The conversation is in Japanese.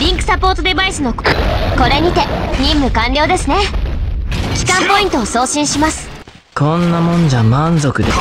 リンクサポートデバイスのこれにて任務完了ですね。帰還ポイントを送信します。こんなもんじゃ満足です。